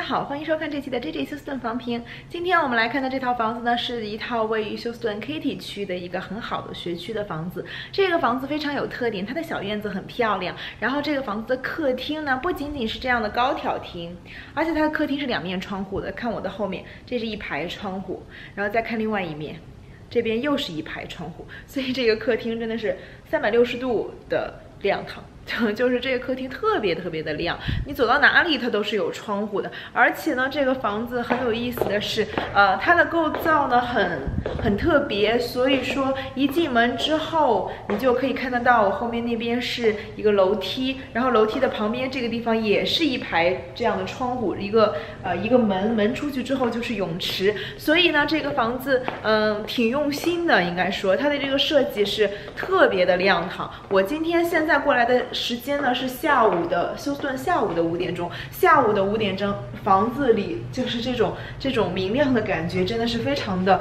大家好，欢迎收看这期的 J J 休斯顿房评。今天我们来看的这套房子呢，是一套位于休斯顿 Katy 区的一个很好的学区的房子。这个房子非常有特点，它的小院子很漂亮。然后这个房子的客厅呢，不仅仅是这样的高挑厅，而且它的客厅是两面窗户的。看我的后面，这是一排窗户，然后再看另外一面，这边又是一排窗户，所以这个客厅真的是三百六十度的亮堂。就是这个客厅特别特别的亮，你走到哪里它都是有窗户的，而且呢，这个房子很有意思的是，呃，它的构造呢很很特别，所以说一进门之后，你就可以看得到我后面那边是一个楼梯，然后楼梯的旁边这个地方也是一排这样的窗户，一个呃一个门，门出去之后就是泳池，所以呢，这个房子嗯挺用心的，应该说它的这个设计是特别的亮堂。我今天现在过来的。时间呢是下午的休斯顿下午的五点钟，下午的五点钟，房子里就是这种这种明亮的感觉，真的是非常的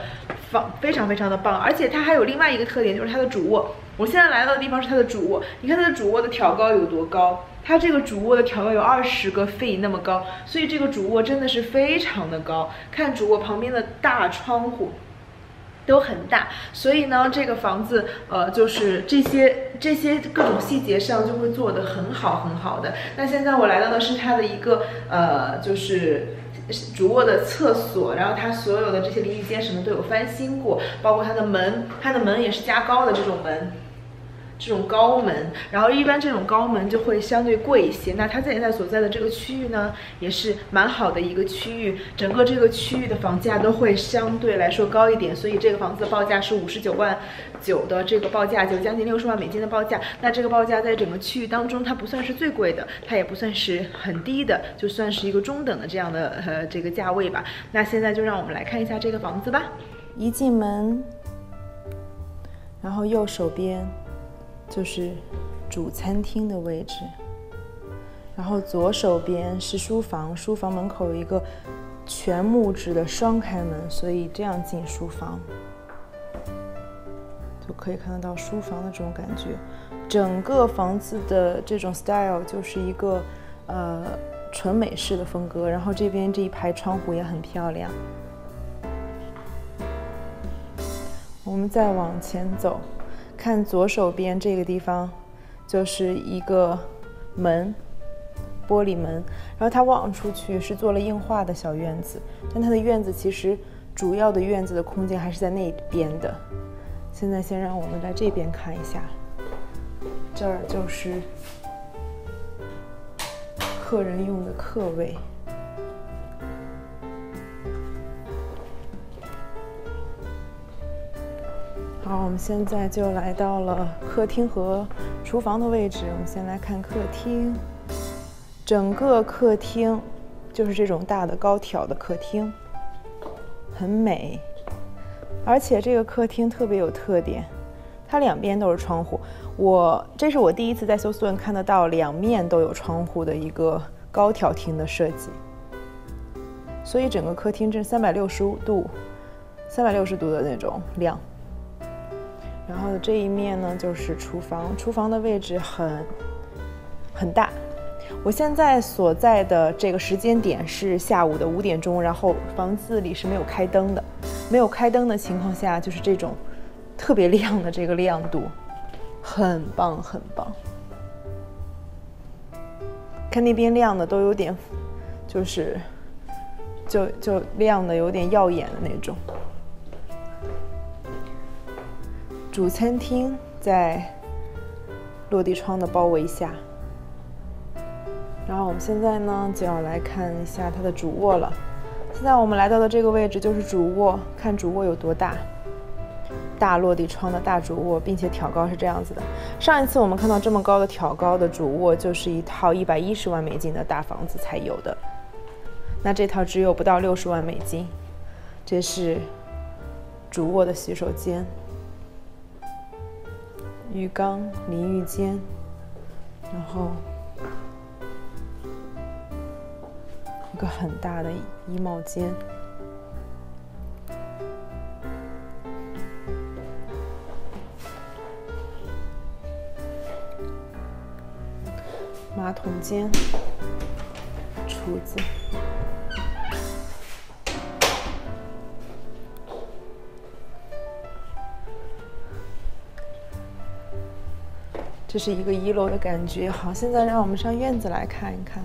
放非常非常的棒。而且它还有另外一个特点，就是它的主卧。我现在来到的地方是它的主卧，你看它的主卧的挑高有多高？它这个主卧的挑高有二十个 feet 那么高，所以这个主卧真的是非常的高。看主卧旁边的大窗户。都很大，所以呢，这个房子，呃，就是这些这些各种细节上就会做得很好很好的。那现在我来到的是它的一个，呃，就是主卧的厕所，然后它所有的这些淋浴间什么都有翻新过，包括它的门，它的门也是加高的这种门。这种高门，然后一般这种高门就会相对贵一些。那它现在所在的这个区域呢，也是蛮好的一个区域，整个这个区域的房价都会相对来说高一点。所以这个房子的报价是五十九万九的这个报价，就将近六十万美金的报价。那这个报价在整个区域当中，它不算是最贵的，它也不算是很低的，就算是一个中等的这样的呃这个价位吧。那现在就让我们来看一下这个房子吧。一进门，然后右手边。就是主餐厅的位置，然后左手边是书房，书房门口有一个全木质的双开门，所以这样进书房就可以看得到书房的这种感觉。整个房子的这种 style 就是一个呃纯美式的风格，然后这边这一排窗户也很漂亮。我们再往前走。看左手边这个地方，就是一个门，玻璃门。然后它望出去是做了硬化的小院子，但它的院子其实主要的院子的空间还是在那边的。现在先让我们来这边看一下，这儿就是客人用的客位。好，我们现在就来到了客厅和厨房的位置。我们先来看客厅，整个客厅就是这种大的高挑的客厅，很美。而且这个客厅特别有特点，它两边都是窗户。我这是我第一次在休斯顿看得到两面都有窗户的一个高挑厅的设计。所以整个客厅这三百六十五度，三百六十度的那种亮。然后这一面呢就是厨房，厨房的位置很很大。我现在所在的这个时间点是下午的五点钟，然后房子里是没有开灯的。没有开灯的情况下，就是这种特别亮的这个亮度，很棒很棒。看那边亮的都有点，就是就就亮的有点耀眼的那种。主餐厅在落地窗的包围下，然后我们现在呢就要来看一下它的主卧了。现在我们来到的这个位置就是主卧，看主卧有多大，大落地窗的大主卧，并且挑高是这样子的。上一次我们看到这么高的挑高的主卧，就是一套一百一十万美金的大房子才有的，那这套只有不到六十万美金。这是主卧的洗手间。浴缸、淋浴间，然后一个很大的衣帽间，马桶间、厨子，这是一个一楼的感觉。好，现在让我们上院子来看一看。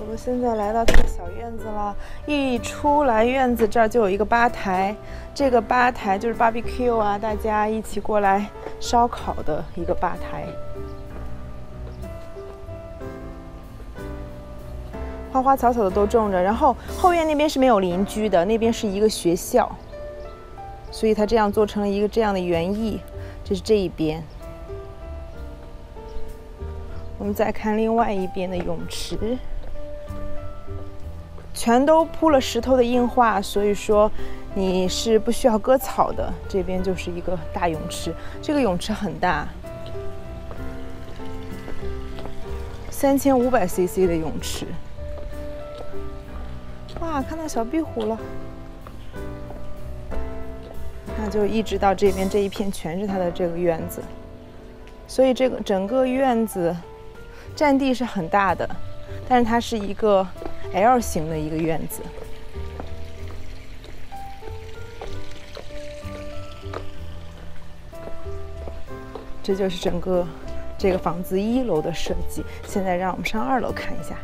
我们现在来到这个小院子了，一出来院子这儿就有一个吧台，这个吧台就是 barbecue 啊，大家一起过来烧烤的一个吧台。花花草草的都种着，然后后院那边是没有邻居的，那边是一个学校，所以它这样做成了一个这样的园艺。这是这一边，我们再看另外一边的泳池，全都铺了石头的硬化，所以说你是不需要割草的。这边就是一个大泳池，这个泳池很大，三千五百 CC 的泳池。哇，看到小壁虎了，那就一直到这边这一片全是它的这个院子，所以这个整个院子占地是很大的，但是它是一个 L 型的一个院子。这就是整个这个房子一楼的设计。现在让我们上二楼看一下。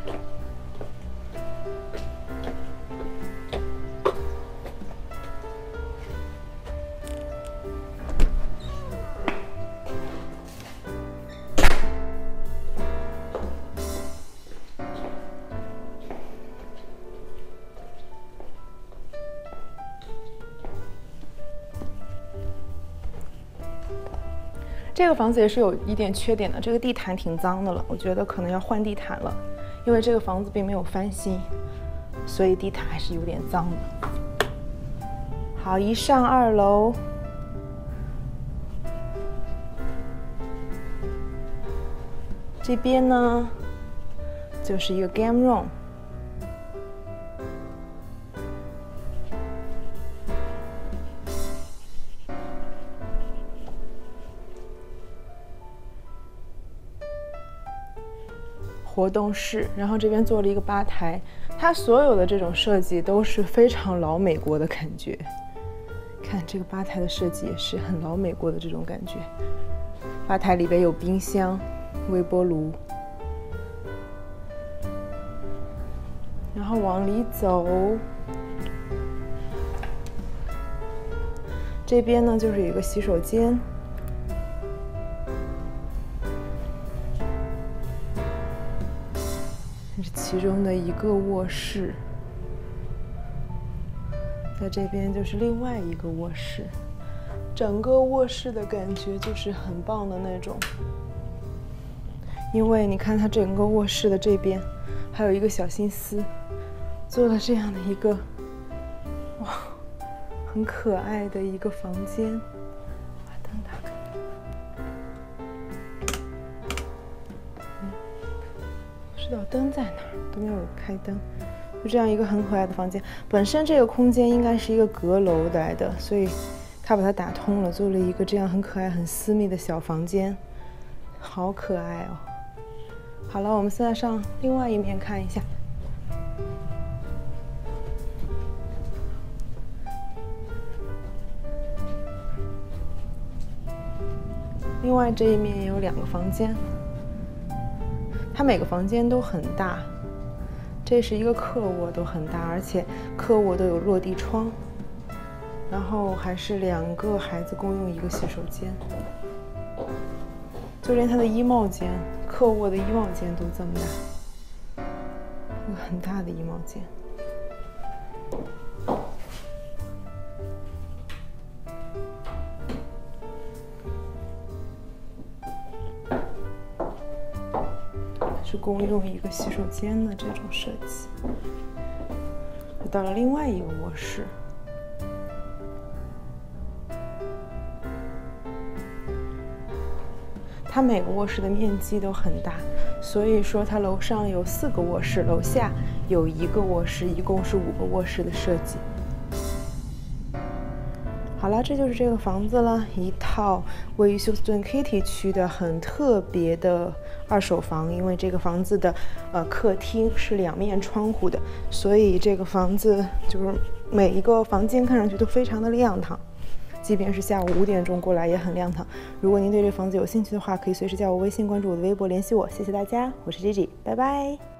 这个房子也是有一点缺点的，这个地毯挺脏的了，我觉得可能要换地毯了，因为这个房子并没有翻新，所以地毯还是有点脏的。好，一上二楼，这边呢就是一个 game room。活动室，然后这边做了一个吧台，它所有的这种设计都是非常老美国的感觉。看这个吧台的设计也是很老美国的这种感觉。吧台里边有冰箱、微波炉，然后往里走，这边呢就是有一个洗手间。其中的一个卧室，在这边就是另外一个卧室，整个卧室的感觉就是很棒的那种。因为你看它整个卧室的这边，还有一个小心思，做了这样的一个，哇，很可爱的一个房间。知道灯在哪儿，都没有开灯，就这样一个很可爱的房间。本身这个空间应该是一个阁楼来的，所以他把它打通了，做了一个这样很可爱、很私密的小房间，好可爱哦。好了，我们现在上另外一面看一下。另外这一面也有两个房间。它每个房间都很大，这是一个客卧，都很大，而且客卧都有落地窗，然后还是两个孩子共用一个洗手间，就连它的衣帽间，客卧的衣帽间都这么大，一个很大的衣帽间。是共用一个洗手间的这种设计，到了另外一个卧室。它每个卧室的面积都很大，所以说它楼上有四个卧室，楼下有一个卧室，一共是五个卧室的设计。好了，这就是这个房子了，一套位于休斯顿 Kitty 区的很特别的二手房。因为这个房子的呃客厅是两面窗户的，所以这个房子就是每一个房间看上去都非常的亮堂，即便是下午五点钟过来也很亮堂。如果您对这房子有兴趣的话，可以随时加我微信关注我的微博联系我。谢谢大家，我是 J J，拜拜。